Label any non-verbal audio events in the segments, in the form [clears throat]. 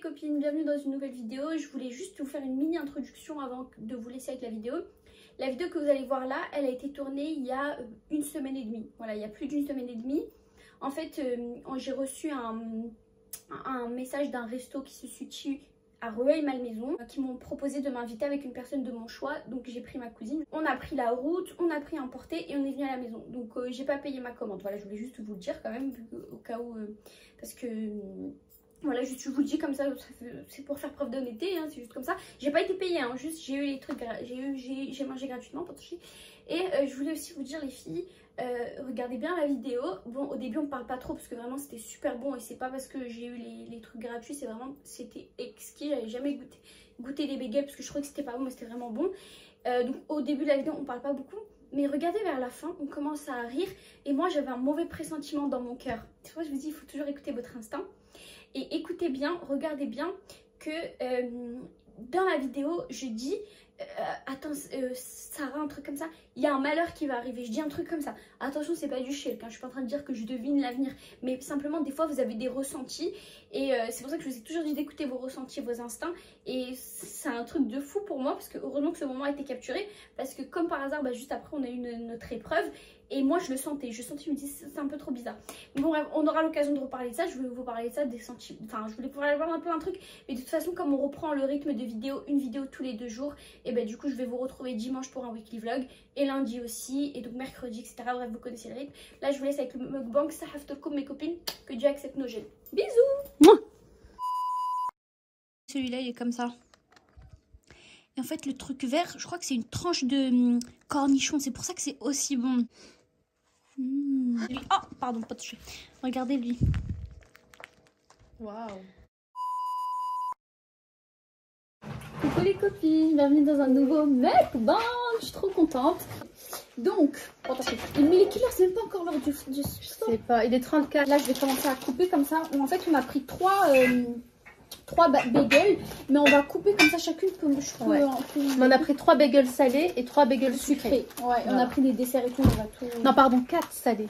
copines, bienvenue dans une nouvelle vidéo. Je voulais juste vous faire une mini introduction avant de vous laisser avec la vidéo. La vidéo que vous allez voir là, elle a été tournée il y a euh, une semaine et demie. Voilà, il y a plus d'une semaine et demie. En fait, euh, j'ai reçu un, un message d'un resto qui se situe à Rueil-Malmaison qui m'ont proposé de m'inviter avec une personne de mon choix. Donc j'ai pris ma cousine. On a pris la route, on a pris un porté et on est venu à la maison. Donc euh, j'ai pas payé ma commande. Voilà, je voulais juste vous le dire quand même au cas où... parce que voilà, je, vous le dis comme ça, c'est pour faire preuve d'honnêteté, hein, c'est juste comme ça. J'ai pas été payée, hein, juste j'ai eu les trucs, j'ai mangé gratuitement pour toucher. Et euh, je voulais aussi vous dire les filles, euh, regardez bien la vidéo. Bon, au début on parle pas trop parce que vraiment c'était super bon et c'est pas parce que j'ai eu les, trucs gratuits, c'est vraiment, c'était exquis. J'avais jamais goûté, goûté les bagels parce que je croyais que c'était pas bon mais c'était vraiment bon. Euh, donc au début de la vidéo on parle pas beaucoup. Mais regardez vers la fin, on commence à rire et moi j'avais un mauvais pressentiment dans mon cœur. Tu vois, je vous dis, il faut toujours écouter votre instinct. Et écoutez bien, regardez bien que euh, dans la vidéo, je dis euh, attends, euh, Sarah, un truc comme ça, il y a un malheur qui va arriver. Je dis un truc comme ça. Attention, c'est pas du shilk, hein. je suis pas en train de dire que je devine l'avenir, mais simplement, des fois, vous avez des ressentis. Et c'est pour ça que je vous ai toujours dit d'écouter vos ressentis, vos instincts. Et c'est un truc de fou pour moi, parce que heureusement que ce moment a été capturé. Parce que, comme par hasard, bah, juste après, on a eu notre épreuve. Et moi, je le sentais. Je sentais, je me dis, c'est un peu trop bizarre. Bon, bref, on aura l'occasion de reparler de ça. Je voulais vous parler de ça, des sentiments. Enfin, je voulais pouvoir voir un peu un truc. Mais de toute façon, comme on reprend le rythme de vidéo, une vidéo tous les deux jours, et ben du coup, je vais vous retrouver dimanche pour un weekly vlog. Et lundi aussi. Et donc mercredi, etc. Bref, vous connaissez le rythme. Là, je vous laisse avec le mukbang. Ça have to mes copines. Que Dieu accepte nos gènes. Bisous Celui-là, il est comme ça. Et en fait, le truc vert, je crois que c'est une tranche de hum, cornichon. C'est pour ça que c'est aussi bon. Mmh. Oh, pardon, pas touché. Regardez lui. Waouh. Coucou les copines, bienvenue dans un nouveau mukbang. Je suis trop contente. Donc, mais les killers, c'est même pas encore l'heure du, du Je pas, il est 34. Là, je vais commencer à couper comme ça. En fait, on a pris trois. Euh, trois bagels, mais on va couper comme ça chacune comme je trouve. On a pris trois bagels salés et trois bagels sucrés. Ouais, on a pris des desserts et tout, on va tout. Non, pardon, quatre salés.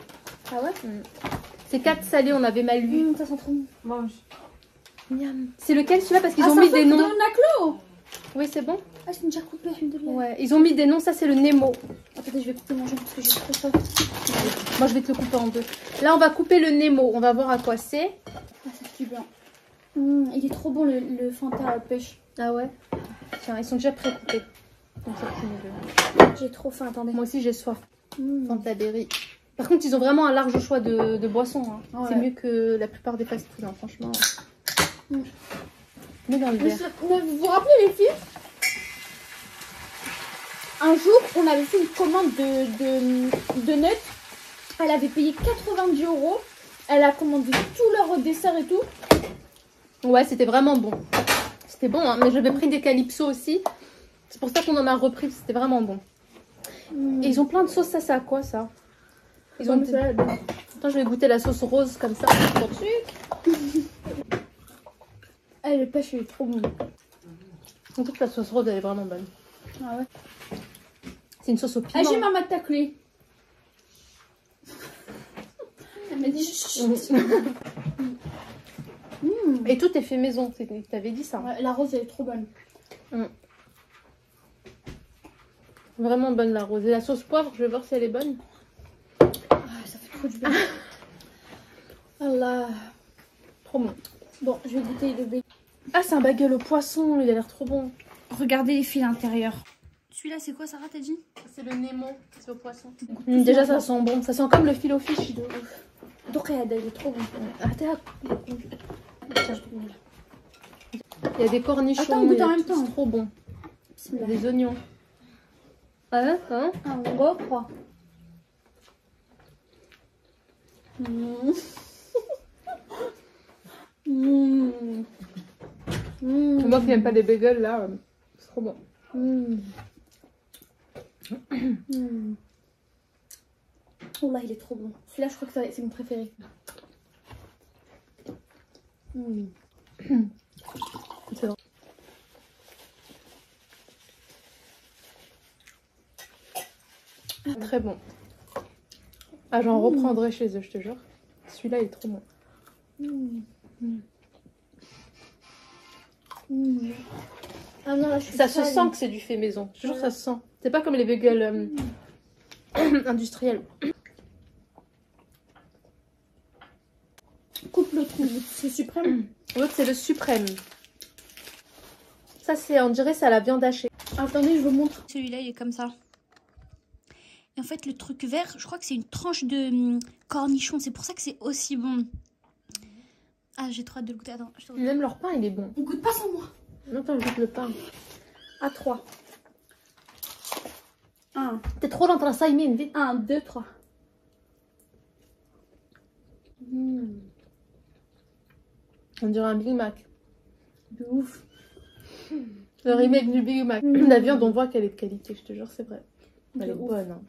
Ah ouais mm. C'est quatre salés, on avait mal lu. Mmh, ça sent trop bon. Mange. C'est lequel celui-là Parce qu'ils ah, ont mis des noms. Naclo Oui, c'est bon Ah, c'est déjà coupé, Ouais, ils ont mis des noms, ça c'est le Nemo. Attendez, je vais couper mon jambes parce que j'ai trop faim. Moi, je vais te le couper en deux. Là, on va couper le Nemo, on va voir à quoi c'est. Ah, ça fait du bien. Mmh, il est trop bon le, le Fanta pêche. Ah ouais Tiens, ils sont déjà prêts coupés. J'ai trop faim, attendez. Moi aussi j'ai soif. Mmh. Fanta Berry. Par contre, ils ont vraiment un large choix de, de boissons. Hein. C'est mieux que la plupart des fast-food, hein, franchement. Mmh. Mais dans le verre. Vous vous rappelez les filles? Un jour, on avait fait une commande de, de, de nuts. Elle avait payé 90 euros. Elle a commandé tout leur dessert et tout. Ouais, c'était vraiment bon. C'était bon, hein, mais j'avais pris des calypso aussi. C'est pour ça qu'on en a repris, c'était vraiment bon. Et ils ont plein de sauces, ça c'est à quoi ça Ils ont Attends, je vais goûter la sauce rose comme ça. Pour sucre. le pêche [laughs] il est trop bon. En tout cas, la sauce rose elle est vraiment bonne. Ah ouais C'est une sauce au piment. Ah, j'ai ma taclée. [laughs] Elle m'a dit [laughs] Mm. Et tout est fait maison, tu avais dit ça. la rose, elle est trop bonne. Mm. Vraiment bonne la rose. Et la sauce poivre, je vais voir si elle est bonne. Ah, ça fait trop du bien. [laughs] Allah. Trop bon. Bon, je vais goûter le bacon. Ah, c'est un bagel au poisson, il a l'air trop bon. Regardez les fils intérieurs. Celui-là, c'est quoi, Sarah, t'as dit? C'est le Nemo, c'est au poisson. Mm, déjà, ça sent bon. Ça sent comme le fil au fish de il est trop bon. Il y a des cornichons. Attends, on goûte en même temps. C'est trop bon. Des oignons. Ah, hein Ah, on reprend. Mmh. mmh. Moi qui n'aime pas les bagels, là, euh, c'est trop bon. Oh là, il est trop bon. Celui-là, je crois que c'est mon préféré. Mmh. Très bon. Ah, j'en mmh. reprendrai chez eux, je te jure. Celui-là, il est trop bon. Mmh. Mmh. Ah non, là, je suis Ça se sent que c'est du fait maison. Je te jure, Ouais. ça se sent. C'est pas comme les bagels euh, [coughs] industriels. Coupe le trou, c'est suprême. [clears throat] L'autre, c'est le suprême. Ça, c'est, on dirait, c'est à la viande hachée. Attendez, je vous montre. Celui-là, il est comme ça. Et en fait, le truc vert, je crois que c'est une tranche de hum, cornichon. C'est pour ça que c'est aussi bon. Ah, j'ai trop hâte de le goûter. Attends, je Même leur pain, il est bon. On goûte pas sans moi. Attends, je goûte le pain. À 3. 1, T'es trop lente, la Simon, vite. 1, 2, 3. On dirait un Big Mac. De ouf. Le remake du Big Mac. Mm. La viande, on voit qu'elle est de qualité, je te jure, c'est vrai. Elle est bonne. hein.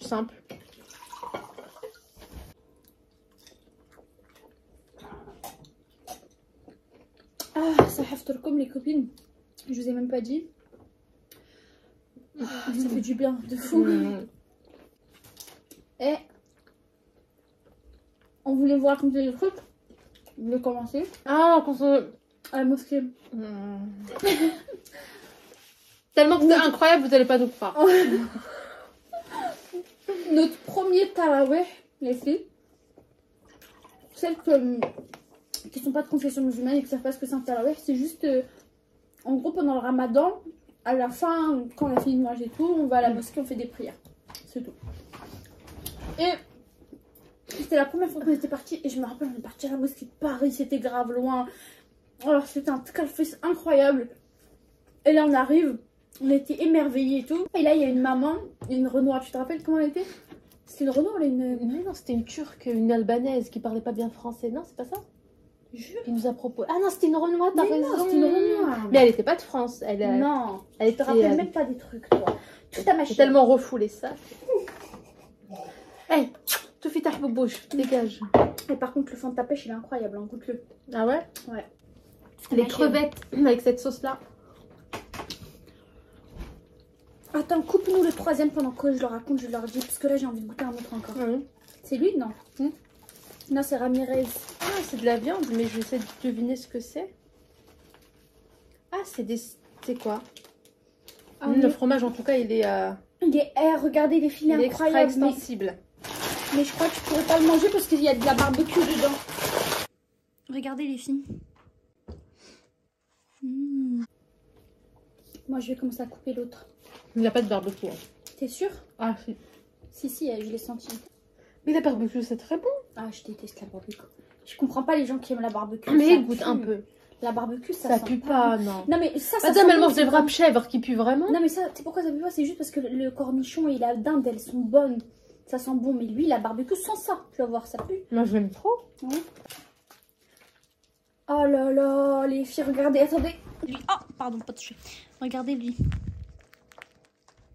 Simple. Ah, ça comme les copines. Je vous ai même pas dit. Ah, ça fait du bien, de fou. Mm. Et on voulait voir comme des trucs. Voulais commencer. Ah, se... À la mosquée. Mm. [laughs] Tellement que c'est incroyable, vous allez pas nous croire. [laughs] Notre premier taraweh, les filles. Celles que, qui sont pas de confession musulmane et qui savent pas ce que c'est un taraweh, c'est juste euh, en gros pendant le ramadan, à la fin, quand on a fini de manger et tout, on va à la mosquée, on fait des prières. C'est tout. Et c'était la première fois qu'on était partis et je me rappelle, on est parti à la mosquée de Paris, c'était grave loin. Alors c'était un calfus incroyable. Et là on arrive, on était émerveillés et tout. Et là il y a une maman, une Renoir, tu te rappelles comment elle était? C'était une Renoir, est une... Mais non, c'était une turque, une albanaise qui parlait pas bien français. Non, c'est pas ça? Jure Qui nous a proposé. Ah non, c'était une Renoir, t'as raison. non, c'était une Renoir. Mais elle était pas de France. Elle, euh, Non, elle je te rappelle euh, même pas des trucs toi. Tout à ma J'ai tellement refoulé ça. Hé, tout fait ta bouche, dégage. Et par contre le fond de ta pêche il est incroyable, hein, goûte-le. Ah ouais? Ouais. Les Ma crevettes [clears throat] avec cette sauce-là. Attends, coupe-nous le troisième pendant que je leur raconte, je leur dis, parce que là j'ai envie de goûter un autre encore. C'est lui Non? Hmm? Non, c'est Ramirez. Ah, c'est de la viande, mais je sais deviner ce que c'est. Ah, c'est des... C'est quoi? Ah, oui. Le fromage, en tout cas, il est, euh, Il est, eh, regardez les filets il est extra incroyables. Mais, extensible. mais je crois que tu pourrais pas le manger parce qu'il y a de la barbecue dedans. Regardez les filles. Hmm. Moi je vais commencer à couper l'autre. Il n'y a pas de barbecue. hein. T'es sûr? Ah, si. Si, si, je l'ai senti. Mais la barbecue, c'est très bon. Ah, je déteste la barbecue. Je comprends pas les gens qui aiment la barbecue. Mais goûte un peu. La barbecue, ça, Ça, sent pue pas, non. Non, mais ça, ça Madame, elle mange des bon. chèvres qui puent vraiment. Non, mais ça, c'est pourquoi ça pue pas C'est juste parce que le cornichon et la dinde, elles sont bonnes. Ça sent bon. Mais lui, la barbecue, sans ça, tu vas voir, ça pue. Moi, je l'aime trop. Oh là là, les filles, regardez, attendez. Lui, oh, pardon, pas touché. Regardez lui.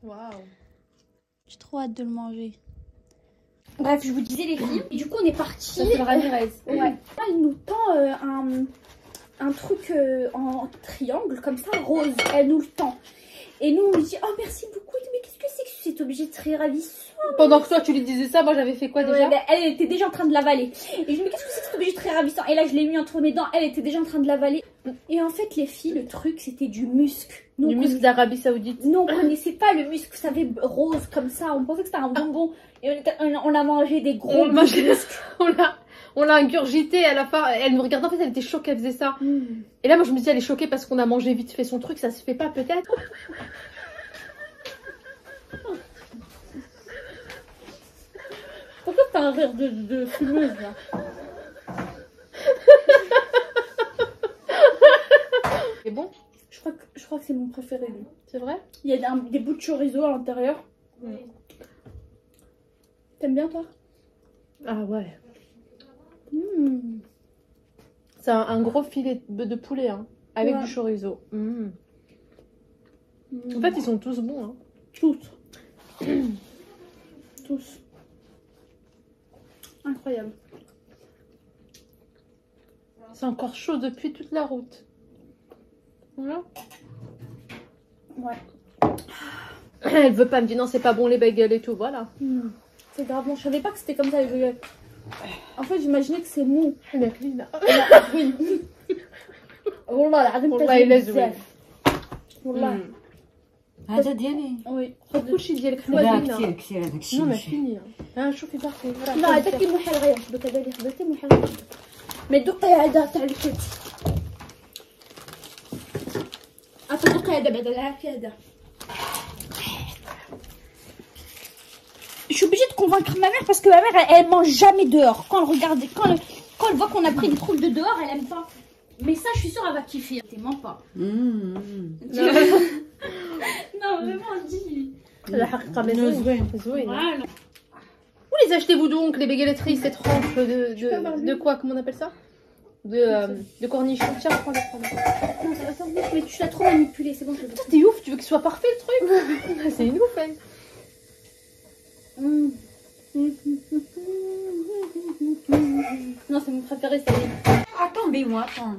Waouh. J'ai trop hâte de le manger. Bref, je vous disais les filles. Et du coup, on est parti. Ça fait le Ramirez. [laughs] Ouais. Là, il nous tend euh, un, un truc euh, en triangle, comme ça, rose. Elle nous le tend. Et nous, on lui dit, oh merci beaucoup. Cet objet très ravissant Pendant que toi, tu lui disais ça, moi, j'avais fait quoi déjà Ouais, bah, Elle était déjà en train de l'avaler. Et je me dis, qu'est-ce que c'est que cet objet très ravissant Et là, je l'ai mis entre mes dents. Elle était déjà en train de l'avaler. Et en fait, les filles, le truc, c'était du musc. Nous, Du on muscle d'Arabie Saoudite. nous, on connaissait pas le muscle, vous savez, rose comme ça. On pensait que c'était un bonbon. Et on, était- on- on a mangé des gros On bouts mangeait- de muscle. [laughs] On l'a, on l'a ingurgité à la fin. Elle nous regardait, en fait, elle était choquée, elle faisait ça. Et là, moi, je me dis, elle est choquée parce qu'on a mangé vite fait son truc, ça se fait pas peut-être? Pourquoi t'as un rire de, de fumeuse là C'est bon? Je crois que, je crois que c'est mon préféré lui. C'est vrai? Il y a des bouts de chorizo à l'intérieur. T'aimes bien toi? Ah ouais. Mm. C'est un, un gros filet de, de poulet, hein, avec Ouais. du chorizo. Mm. Mm. En fait, ils sont tous bons. Hein. tous. [clears throat] tous. Incroyable. C'est encore chaud depuis toute la route. Voilà. Ouais. Elle veut pas me dire non, c'est pas bon les bagels et tout, voilà. Mm. C'est grave bon. Je savais pas que c'était comme ça. je- En fait, j'imaginais que c'est mou. Elle est clean. Oui. والله العظيم والله تزوين إلا زوين. بزاف. والله مم. هذا ديالي وي خذ كلشي ديالك لا حنا كثير كثير هذاك الشيء نو ما ماشي. فيني ها شوفي باقي راه لا هذاك اللي محل غير حبيت هذا اللي حبيته محل غير مي دوقي هذا تاع الكت اتوقع هذا بعد العافيه هذا Je suis obligée de convaincre ma mère parce que ma mère elle, elle mange jamais dehors. Quand elle regarde, quand elle, quand elle voit qu'on a pris des trucs de dehors, elle aime pas. Mais ça, je suis sûre, elle va kiffer. T'es mens pas. مم. [laughs] Non, vraiment, dis. Où les achetez-vous donc, les bégalatrices, cette rampe de, de, quoi Comment on appelle ça? De, euh, de cornichons. Tiens, prends le prends Non, ça va faire ouf, mais tu l'as trop manipulé, c'est bon. Je Putain, t'es ouf, tu veux qu'il soit parfait le truc? [laughs] C'est une ouf, elle. Non, c'est mon préféré, c'est Attends, mais moi, attends.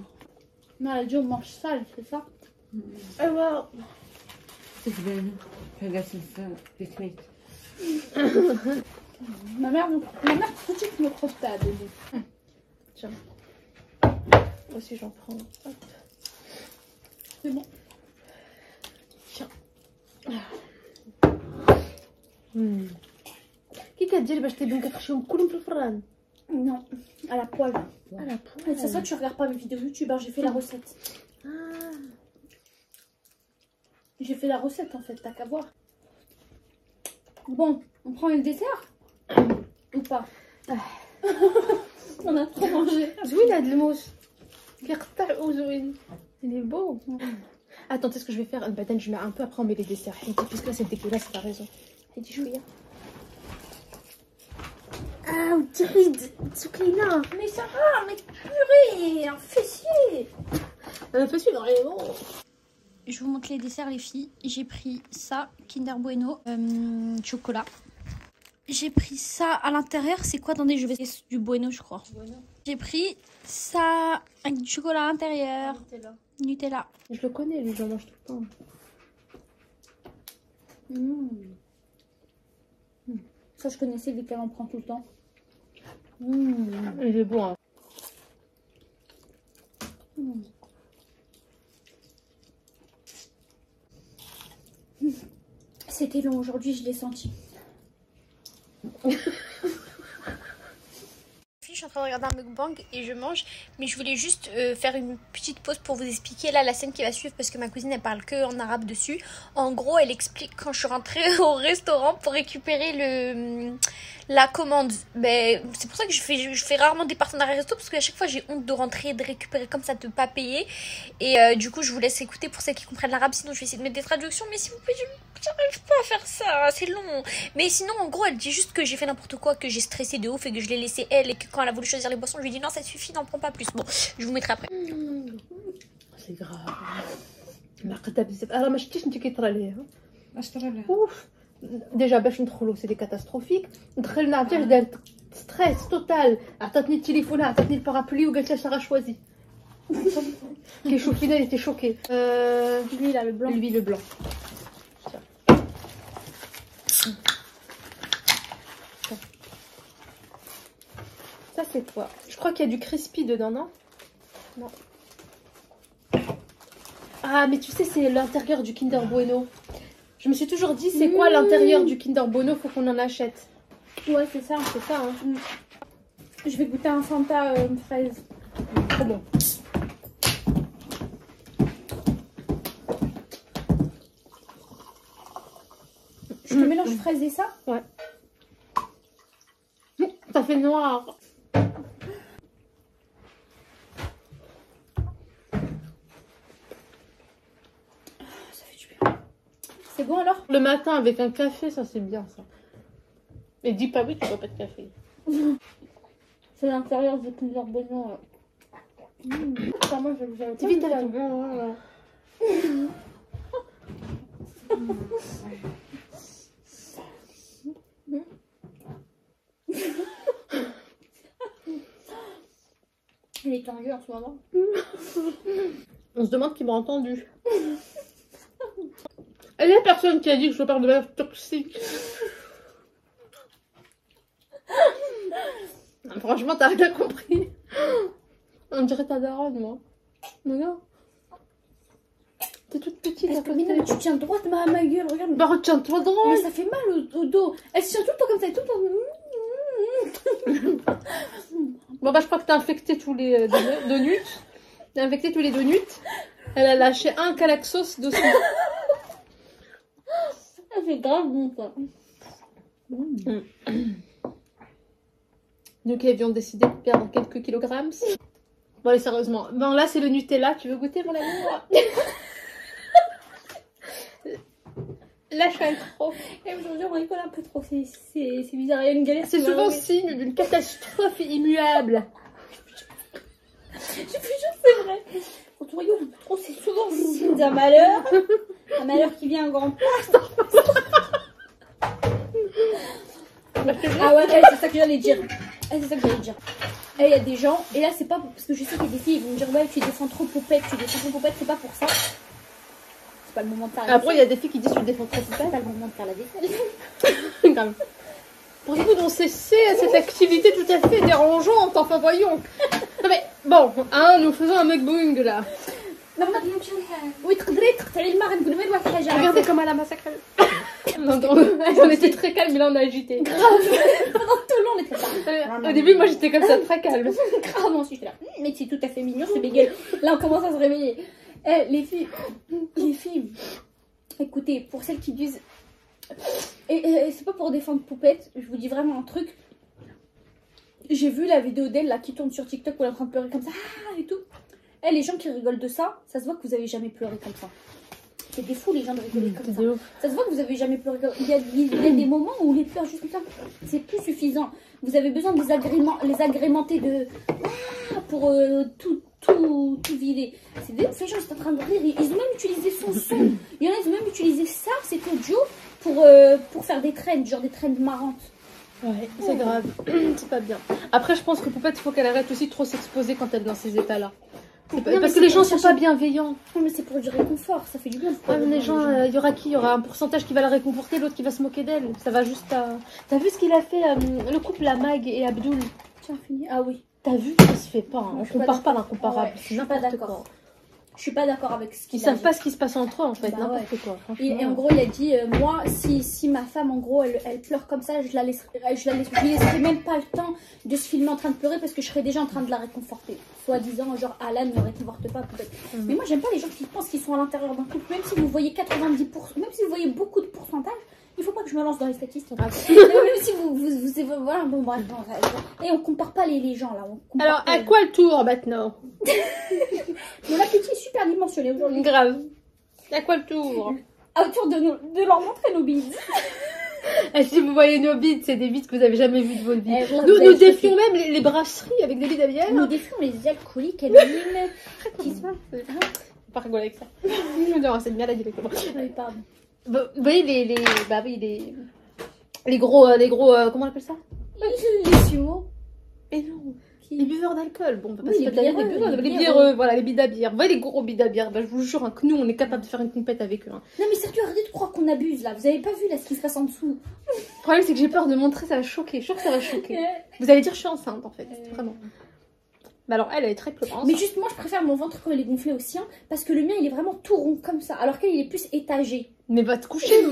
Non, la on mange sale, c'est ça? Mmh تزبان هذا سلسة بسميت Ma mère, ma mère critique notre stade. moi aussi j'en prends. Hop. C'est bon. Hmm. كي كديري باش تبين كتخشيهم كلهم في الفران Non, à la poêle. على Ouais, C'est ça, tu regardes pas mes vidéos YouTube, hein, j'ai fait la recette. Ah. J'ai fait la recette en fait, t'as qu'à voir. Bon, on prend le dessert Ou pas? Ah. [laughs] On a trop mangé. Zouine a de l'mousse. Il est beau. Attends, qu'est-ce que je vais faire? Bah, un je mets un peu, après on met les desserts. Parce que là c'est dégueulasse, t'as raison. Et du chouïa. Ah, Trid, Tsuklina. Mais ça va, mais purée, un fessier. Un fessier dans les mots. Je vous montre les desserts les filles. J'ai pris ça, Kinder Bueno, euh, chocolat. J'ai pris ça à l'intérieur. C'est quoi? Attendez, je vais du Bueno, je crois. J'ai pris ça avec du chocolat à l'intérieur. Nutella. je le connais lui je le mange tout le temps Ça, je connaissais vu qu'elle en prend tout le temps. il est bon hein. C'était long aujourd'hui, je l'ai senti. Je suis en train de regarder un mukbang et je mange, mais je voulais juste euh, faire une petite pause pour vous expliquer là la scène qui va suivre parce que ma cousine elle parle que en arabe dessus. En gros, elle explique quand je suis rentrée [laughs] au restaurant pour récupérer le la commande. Mais c'est pour ça que je fais je fais rarement des partenariats resto parce qu'à chaque fois j'ai honte de rentrer, de récupérer comme ça, de pas payer. Et euh, du coup, je vous laisse écouter pour celles qui comprennent l'arabe. Sinon, je vais essayer de mettre des traductions, mais s'il vous plaît, j'arrive pas à faire ça, c'est long. Mais sinon, en gros, elle dit juste que j'ai fait n'importe quoi, que j'ai stressé de ouf et que je l'ai laissé elle et que quand elle a voulu choisir les boissons. Je lui dis non, ça suffit, n'en prends pas plus. Bon, je vous mettrai après. Mmh. C'est grave. Alors, ah, hein. Ouf. Déjà, c'est catastrophique. stress total. Ah, le téléphone, ah, le parapluie ou choisi. [laughs] Qui était choquée. Euh, lui, là, le blanc. Lui, le blanc. Ça c'est quoi je crois qu'il y a du crispy dedans non non. Ah mais tu sais c'est l'intérieur du Kinder Bueno. Je me suis toujours dit c'est quoi l'intérieur du Kinder Bueno? Faut qu'on en achète. Ouais, c'est ça. c'est ça hein. Je vais goûter un Fanta euh, fraise. trop bon. Je te mélange fraise et ça? Ça fait noir Ça fait du bien. C'est bon alors le matin avec un café ça c'est bien ça et dis pas oui tu bois pas de café [laughs] C'est l'intérieur du Kinder Bueno. euh. Mmh. Putain, moi, je- vite avec ton... [laughs] Il est tendu en ce moment. On se demande qui m'a entendu. [laughs] Il y a personne qui a dit que je parle de manière toxique. [laughs] Franchement, t'as rien compris. On dirait ta daronne, moi. Mais non. T'es toute petite. Parce que tu tiens droite ma, ma gueule, regarde. Bah retiens-toi Mais drôle. ça fait mal au, au dos. Elle se tient tout le temps comme ça, tout le temps. [laughs] Bon bah je crois que t'as infecté tous les euh, nuits. T'as infecté tous les deux nuits. Elle a lâché un calaxos dessus. [laughs] Ça fait grave bon. Nous qui avions décidé de perdre quelques kilogrammes. Bon allez sérieusement. Bon là c'est le Nutella. Tu veux goûter mon ami Lâche [laughs] un trop. Et aujourd'hui on rigole un peu trop, c'est c'est- c'est bizarre. Il y a une galère. C'est souvent signe d'une catastrophe immuable. Je te jure, c'est vrai. Quand on trop, c'est souvent signe d'un malheur. Un malheur qui vient en grand Ah ouais, ouais, c'est ça que j'allais dire. Ouais, c'est ça que j'allais dire. Et il y a des gens, et là c'est pas pour- parce que je sais qu'il y a des filles, ils vont me dire ouais tu défends trop poupette, tu défends trop poupette, c'est pas pour ça. C'est pas le moment de faire la Après il y a des filles qui disent tu défends trop. C'est pas le moment de faire la vaisselle. [laughs] Grave. Pourriez-vous donc cesser à cette activité tout à fait dérangeante Enfin voyons. Non mais bon, hein, nous faisons un mukbang là. Oui, تقدري تقطعي الماء غنقول غير واحد الحاجه Regardez comme elle a massacré. Non, non, on était très calme, mais là on a agité. Pendant tout le long on était là. Euh, Au début, moi j'étais comme ça, très calme. Grave, ensuite là. Hum, Mais c'est tout à fait mignon ce bégueule. Là on commence à se réveiller. Eh, les filles, les filles, écoutez, pour celles qui disent. Et, et- et c'est pas pour défendre Poupette, je vous dis vraiment un truc. J'ai vu la vidéo d'elle là qui tourne sur TikTok où elle est en train de pleurer comme ça ah, et tout. Eh, les gens qui rigolent de ça, ça se voit que vous avez jamais pleuré comme ça. C'est des fous les gens de rigoler comme ça. Ça se voit que vous avez jamais pleuré. comme- Il y a, il y a des moments où les pleurs juste comme ça, c'est plus suffisant. Vous avez besoin de les, agrément, les agrémenter de Ah pour euh, tout, tout, tout vider. C'est des les gens sont en train de rire. Ils ils ont même utilisé son son. Il y en a, ils ont même utilisé ça, cet audio, pour, euh, pour faire des trends, genre des trends marrantes. Ouais, c'est grave. [clears throat] c'est pas bien. Après, je pense que Poupette, il faut qu'elle arrête aussi de trop s'exposer quand elle est dans ces états-là. Pas- Parce que les gens sont pas bienveillants. Non, mais c'est pour du réconfort, ça fait du bien. mais les gens, euh, il y aura qui? Il y aura un pourcentage qui va la réconforter, l'autre qui va se moquer d'elle. Ça va juste à. T'as vu ce qu'il a fait, euh, le couple, la Mag et Abdul Tiens, fini. Ah oui. T'as vu? Ça se fait pas. hein. On pas compare pas l'incomparable. Ouais, je suis pas d'accord. Je suis pas d'accord avec ce Ils qu'il a savent dit. pas ce qui se passe entre eux en fait. Bah n'importe quoi. Et, en gros, il a dit euh, Moi, si, si ma femme, en gros, elle, elle pleure comme ça, je la laisserai, je la laisse, je laisserai même pas le temps de se filmer en train de pleurer parce que je serais déjà en train de la réconforter. Soit disant, genre, Alan ne réconforte pas, peut-être. Mhm. Mais moi, j'aime pas les gens qui pensent qu'ils sont à l'intérieur d'un couple, même si vous voyez 90%, même si vous voyez beaucoup de pourcentage. Il faut pas que je me lance dans les statistiques. Ah. même si vous, vous, vous, voilà, bon, bref, bon. Et on compare pas les, les gens là. On Alors, à les- quoi le tour maintenant [laughs] Mon appétit est super dimensionné aujourd'hui. Grave. À quoi le tour Autour de, nos- de leur montrer nos bides. Et si vous voyez nos bides, c'est des bides que vous avez jamais vus de votre vie. Eh, Nous, nous défions même les, les brasseries avec des bides à bière. Nous défions les alcooliques anonymes [laughs] qui. Faut pas rigoler avec ça. non, c'est bien la directement. Oui, pardon. Vous voyez les, les, bah oui, les, les gros, euh, les gros, euh, comment on appelle ça? Les sumo. Mais non, Qui- les buveurs d'alcool. Bon, on peut pas Oui, se les les buveurs, les les biéreux. biéreux, voilà, les bides à bière. Vous voyez les gros bides à bière Bah, je vous jure hein, que nous, on est capable de faire une compète avec eux. hein. Non, mais sérieux, arrêtez de croire qu'on abuse là. Vous avez pas vu là ce qui se passe en dessous. Le problème, c'est que j'ai peur de montrer, ça va choquer. Je suis sûre que ça va choquer. [laughs] Vous allez dire, je suis enceinte, en fait, vraiment. Bah alors, elle, elle est très clopante. Mais juste, moi, je préfère mon ventre quand il est gonflé au sien parce que le mien, il est vraiment tout rond comme ça. Alors qu'elle, il est plus étagé. Mais va te coucher. [laughs]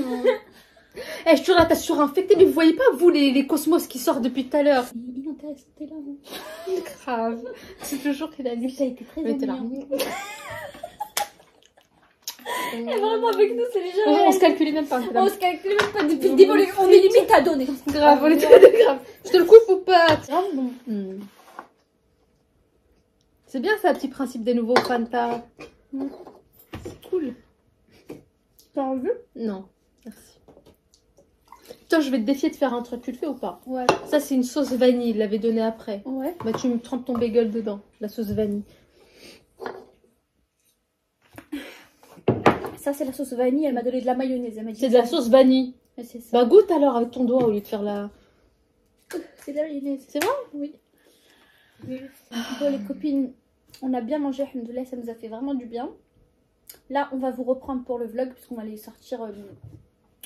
Eh, je suis là, t'as surinfecté, mais vous voyez pas, vous, les, les cosmos qui sortent depuis tout à l'heure Il est intéressant, t'es là. hein. Grave. C'est toujours qu'il a dit. Ça a été très Mais t'es là. amusant. Et vraiment, avec nous, c'est les gens. On, on se calculait même pas. On se calcule même pas depuis le début. on est- est limite à donner. Grave, on était [laughs] grave. Je te le coupe ou pas? Grave, bon. C'est bien ça, petit principe des nouveaux Fanta. C'est cool. T'as en veux Non, merci. Putain, je vais te défier de faire un truc. Tu le fais ou pas? Ouais. Ça, c'est une sauce vanille. Il l'avait donné après. Ouais. Bah, tu me trempes ton bagel dedans, la sauce vanille. Ça, c'est la sauce vanille. Elle m'a donné de la mayonnaise. Elle m'a dit. C'est de la sauce vanille. Ouais, C'est ça. Bah, goûte alors avec ton doigt au lieu de faire la. C'est de la mayonnaise. C'est vrai? Oui. Bon, les copines, on a bien mangé, alhamdoulilah, ça nous a fait vraiment du bien. Là, on va vous reprendre pour le vlog, puisqu'on va aller sortir. euh,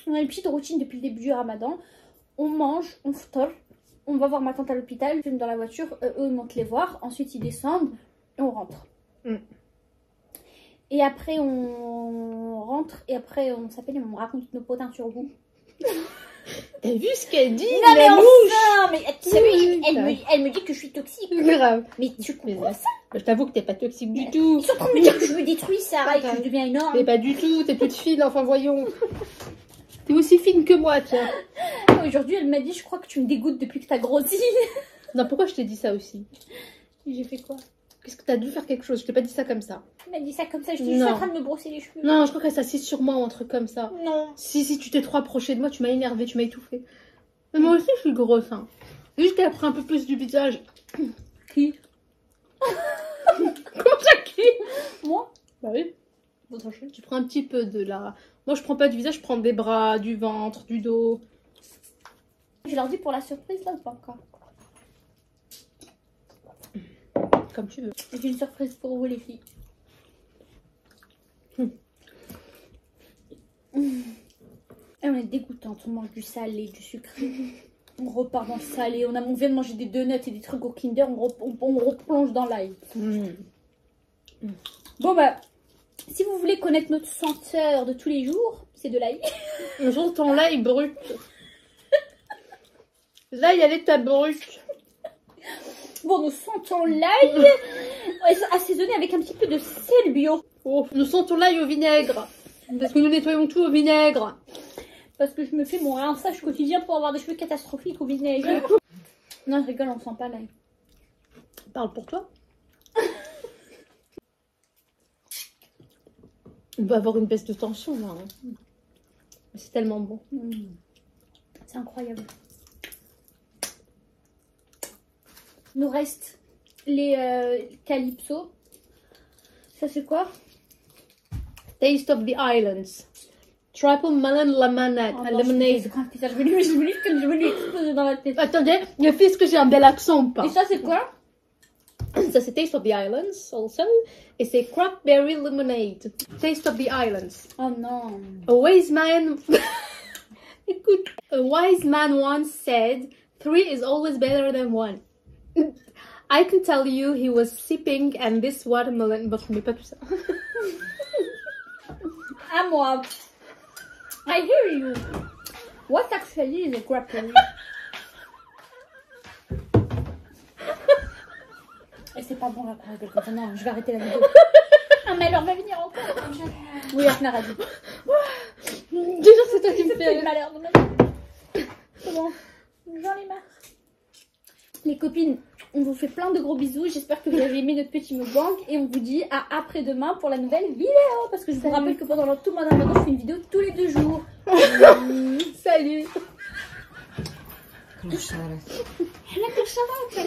On a une petite routine depuis le début du ramadan. On mange, on ftor, on va voir ma tante à l'hôpital, je filme dans la voiture, euh, eux ils montent les voir, ensuite ils descendent et on rentre. Mm. Et après, on rentre et après, on s'appelle et on raconte nos potins sur vous. [laughs] T'as vu ce qu'elle dit Non, mais enfin mais tu sais, Oui, elle, me, elle me dit que je suis toxique. Grave. Mais tu Mais comprends ça, Je t'avoue que t'es pas toxique du tout. Ils sont en train de me dire que je me détruis, Sarah, et que je deviens énorme. Mais pas du tout, t'es toute fine, enfin voyons. T'es aussi fine que moi, tiens. [laughs] Aujourd'hui, elle m'a dit, je crois que tu me dégoûtes depuis que t'as grossi. Non, pourquoi je t'ai dit ça aussi? J'ai fait quoi? Qu'est-ce que t'as dû faire quelque chose? Je t'ai pas dit ça comme ça. Elle m'a dit ça comme ça, je suis Non. en train de me brosser les cheveux. Non, je crois qu'elle s'assise sur moi ou un truc comme ça. Non. Si, si, tu t'es trop approchée de moi, tu m'as énervé, tu m'as étouffée. Mais moi aussi, je suis grosse, hein. Juste qu'elle pris un peu plus du visage. [coughs] Qui? [coughs] Comment ça, qui? Moi? Bah oui. Tu prends un petit peu de là. Moi, je prends pas du visage, je prends des bras, du ventre, du dos. Je leur dis pour la surprise, là, ou pas encore? Comme tu veux. J'ai une surprise pour vous, les filles. Et on est dégoûtantes, on mange du salé, du sucré. On repart dans le salé, on, a, on vient de manger des donuts et des trucs au Kinder, on, rep- on- on replonge dans l'ail. Bon bah, si vous voulez connaître notre senteur de tous les jours, c'est de l'ail. Ton l'ail brut. L'ail, à brut. Bon, nous sentons l'ail assaisonné avec un petit peu de sel bio. Oh, nous sentons l'ail au vinaigre. Parce que nous nettoyons tout au vinaigre. Parce que je me fais mon rinçage quotidien pour avoir des cheveux catastrophiques au vinaigre. non, je rigole, on sent pas l'ail. Parle pour toi. On va avoir une baisse de tension là. hein. C'est tellement bon. Mm. C'est incroyable. Nous reste les euh, calypso. Ça c'est quoi? Taste of the Islands. Triple melon lemonade. Oh lemonade. je [laughs] exploser dans la tête. Attendez, le est-ce que j'ai un bel accent ou pas Et ça c'est quoi? [clears throat] Ça c'est Taste of the Islands also. Et c'est Crackberry Lemonade. Taste of the Islands. Oh non. A wise man. [laughs] Écoute. A wise man once said, three is always better than one. I can tell you he was sipping and this watermelon. Bon, je mets pas tout ça. À. I hear you. What actually is a? Et c'est pas bon la parole ça. Non, je vais arrêter la vidéo. [laughs] Ah, mais alors va venir encore. [laughs] Oui, Afna dit. Déjà, c'est toi qui me fais. malheur de. C'est bon. J'en ai marre. Les copines, on vous fait plein de gros bisous. J'espère que vous avez aimé notre petit mukbang. Et on vous dit à après-demain pour la nouvelle vidéo. Parce que je vous rappelle que pendant le- tout le mois de Ramadan, je fais une vidéo tous les deux jours. [laughs] Salut. Como chora. Elle a que ça va,